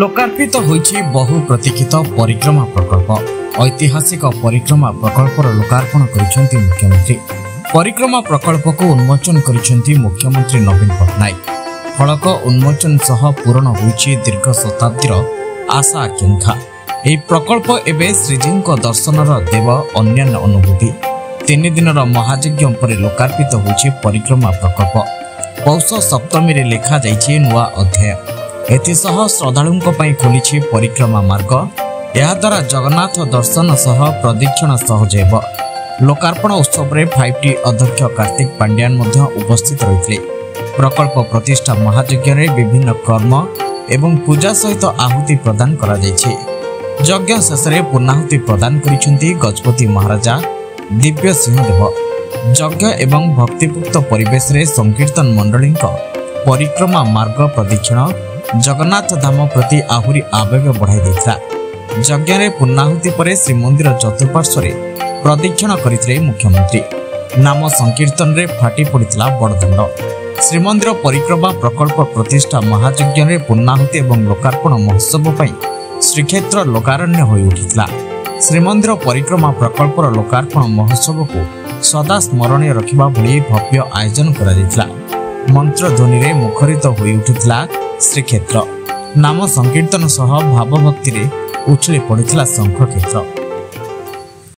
ଲୋକାର୍ପିତ ହୋଇଛି ବହୁ ପ୍ରତୀକ୍ଷିତ ପରିକ୍ରମା ପ୍ରକଳ୍ପ ଐତିହାସିକ ପରିକ୍ରମା ପ୍ରକଳ୍ପର ଲୋକାର୍ପଣ କରିଛନ୍ତି ମୁଖ୍ୟମନ୍ତ୍ରୀ ପରିକ୍ରମା ପ୍ରକଳ୍ପକୁ ଉନ୍ମୋଚନ କରିଛନ୍ତି ମୁଖ୍ୟମନ୍ତ୍ରୀ ନବୀନ ପଟ୍ଟନାୟକ। ଫଳକ ଉନ୍ମୋଚନ ସହ ପୂରଣ ହୋଇଛି ଦୀର୍ଘ ଶତାବ୍ଦୀର ଆଶା ଆକାଂକ୍ଷା। ଏହି ପ୍ରକଳ୍ପ ଏବେ ଶ୍ରୀଜୀଙ୍କ ଦର୍ଶନର ଦେବ ଅନ୍ୟାନ୍ୟ ଅନୁଭୂତି। ତିନି ଦିନର ମହାଯଜ୍ଞ ପରେ ଲୋକାର୍ପିତ ହୋଇଛି ପରିକ୍ରମା ପ୍ରକଳ୍ପ। ପୌଷ ସପ୍ତମୀରେ ଲେଖାଯାଇଛି ନୂଆ ଅଧ୍ୟାୟ। ଏଥିସହ ଶ୍ରଦ୍ଧାଳୁଙ୍କ ପାଇଁ ଖୋଲିଛି ପରିକ୍ରମା ମାର୍ଗ। ଏହାଦ୍ୱାରା ଜଗନ୍ନାଥ ଦର୍ଶନ ସହ ପ୍ରଦକ୍ଷିଣ ସହଜ ହେବ ଲୋକାର୍ପଣ ଉତ୍ସବରେ ଫାଇଭ୍ ଟି ଅଧ୍ୟକ୍ଷ କାର୍ତ୍ତିକ ପାଣ୍ଡିଆନ ମଧ୍ୟ ଉପସ୍ଥିତ ରହିଥିଲେ। ପ୍ରକଳ୍ପ ପ୍ରତିଷ୍ଠା ମହାଯଜ୍ଞରେ ବିଭିନ୍ନ କର୍ମ ଏବଂ ପୂଜା ସହିତ ଆହୁତି ପ୍ରଦାନ କରାଯାଇଛି। ଯଜ୍ଞ ଶେଷରେ ପୂର୍ଣ୍ଣାହୁତି ପ୍ରଦାନ କରିଛନ୍ତି ଗଜପତି ମହାରାଜା ଦିବ୍ୟ ସିଂହଦେବ। ଯଜ୍ଞ ଏବଂ ଭକ୍ତିପୂକ୍ତ ପରିବେଶରେ ସଂକୀର୍ତ୍ତନ ମଣ୍ଡଳୀଙ୍କ ପରିକ୍ରମା ମାର୍ଗ ପ୍ରଦକ୍ଷିଣ ଜଗନ୍ନାଥ ଧାମ ପ୍ରତି ଆହୁରି ଆବେଗ ବଢ଼ାଇ ଦେଇଥିଲା। ଯଜ୍ଞରେ ପୂର୍ଣ୍ଣାହୁତି ପରେ ଶ୍ରୀମନ୍ଦିର ଚତୁଃପାର୍ଶ୍ୱରେ ପ୍ରଦକ୍ଷିଣ କରିଥିଲେ ମୁଖ୍ୟମନ୍ତ୍ରୀ। ନାମ ସଂକୀର୍ତ୍ତନରେ ଫାଟି ପଡ଼ିଥିଲା ବଡ଼ଦାଣ୍ଡ। ଶ୍ରୀମନ୍ଦିର ପରିକ୍ରମା ପ୍ରକଳ୍ପ ପ୍ରତିଷ୍ଠା ମହାଯଜ୍ଞରେ ପୂର୍ଣ୍ଣାହୁତି ଏବଂ ଲୋକାର୍ପଣ ମହୋତ୍ସବ ପାଇଁ ଶ୍ରୀକ୍ଷେତ୍ର ଲୋକାରଣ୍ୟ ହୋଇ ଉଠିଥିଲା। ଶ୍ରୀମନ୍ଦିର ପରିକ୍ରମା ପ୍ରକଳ୍ପର ଲୋକାର୍ପଣ ମହୋତ୍ସବକୁ ସଦା ସ୍ମରଣୀୟ ରଖିବା ଭଳି ଭବ୍ୟ ଆୟୋଜନ କରାଯାଇଥିଲା। ମନ୍ତ୍ରଧ୍ୱନିରେ ମୁଖରିତ ହୋଇ ଉଠିଥିଲା ଶ୍ରୀକ୍ଷେତ୍ର। ନାମ ସଂକୀର୍ତ୍ତନ ସହ ଭାବଭକ୍ତିରେ ଉଛୁଳି ପଡ଼ିଥିଲା ଶଙ୍ଖକ୍ଷେତ୍ର।